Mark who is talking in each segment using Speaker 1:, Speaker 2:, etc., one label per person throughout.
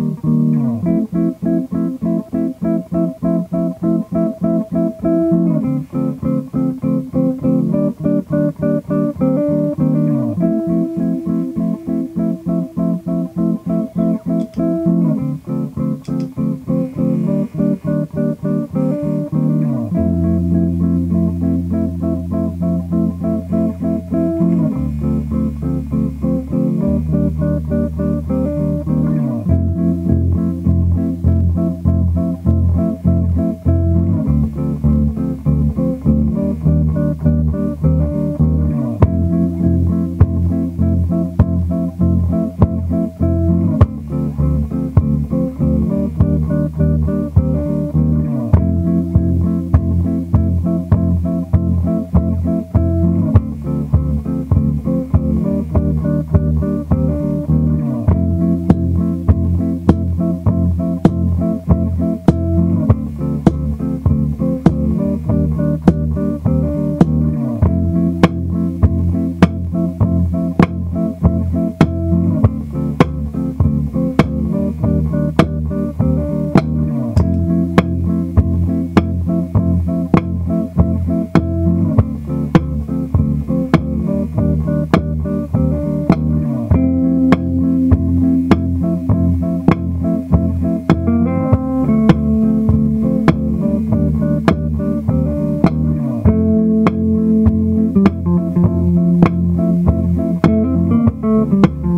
Speaker 1: This is a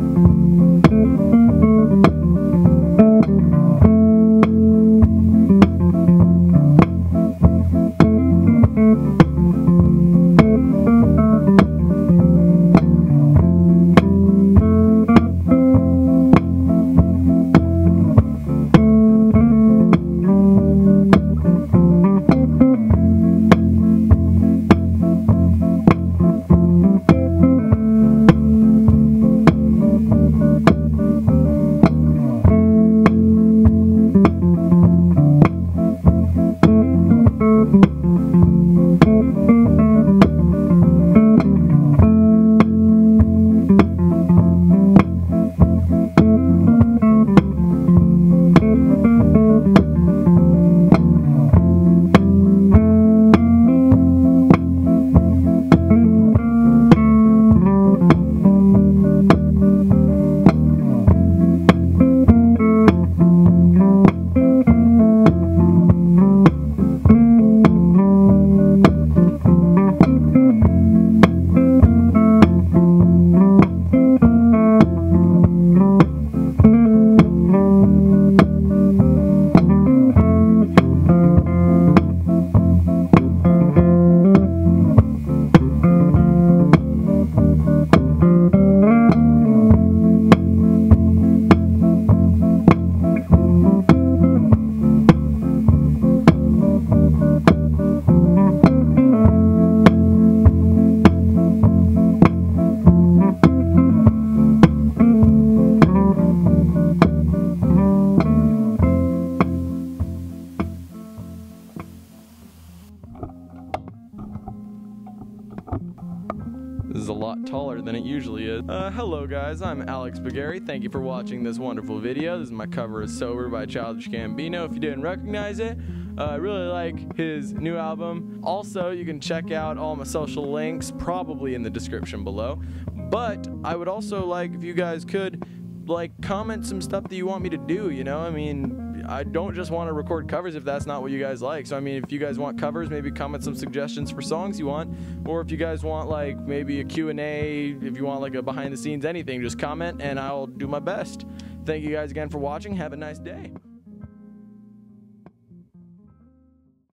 Speaker 1: mm-hmm. Lot taller than it usually is. Uh, hello guys, I'm Alex Bagheri. Thank you for watching this wonderful video. This is my cover of Sober by Childish Gambino. If you didn't recognize it, uh, I really like his new album. Also, you can check out all my social links probably in the description below. But I would also like if you guys could like comment some stuff that you want me to do, you know? I mean, I don't just want to record covers if that's not what you guys like. So I mean, if you guys want covers, maybe comment some suggestions for songs you want, or if you guys want like maybe a Q&A, if you want like a behind the scenes anything, just comment and I'll do my best. Thank you guys again for watching. Have a nice day.